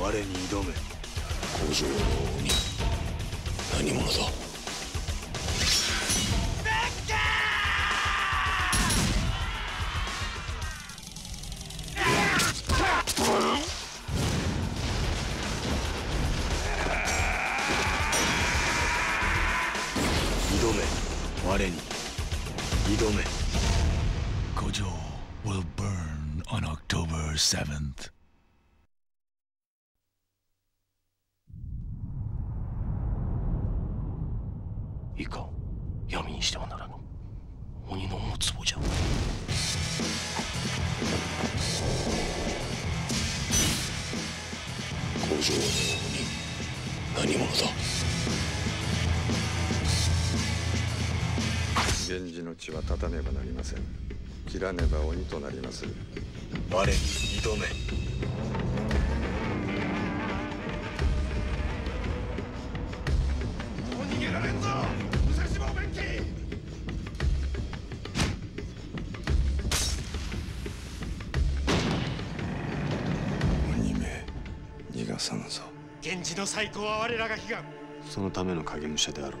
我に挑め。工場の鬼何者だ？我に挑め。Gojo will burn on October 7th. いか闇にしてはならぬ。鬼の持つ壺じゃ。工場の鬼何者だ？源氏の血は断たねばなりません。切らねば鬼となります。我に挑め鬼め逃がさぬぞ。源氏の最高は我らが悲願。そのための影武者であろう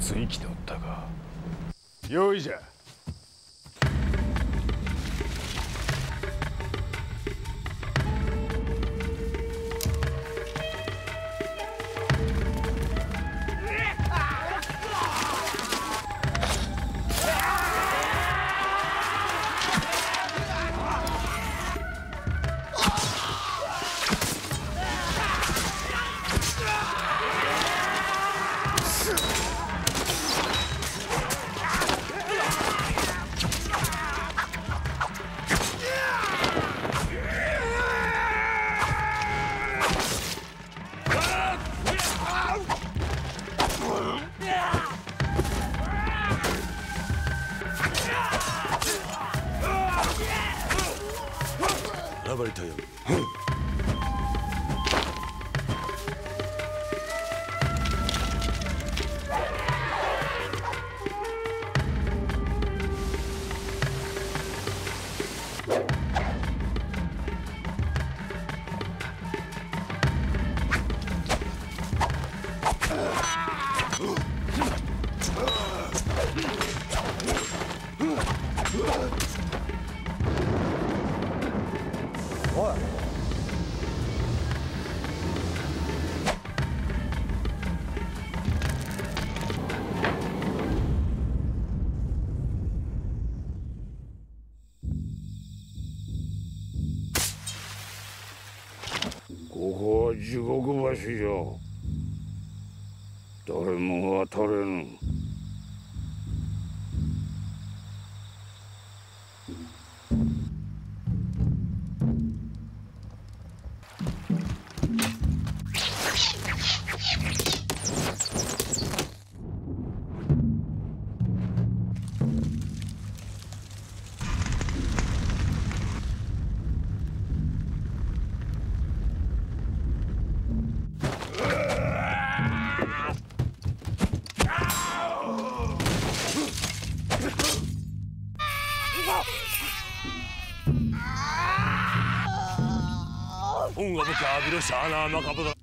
つ生きておったか。よいじゃ。暴れたよこ地獄橋じゃ。誰も渡れぬ。本は僕アビロシャーナーマカブだ。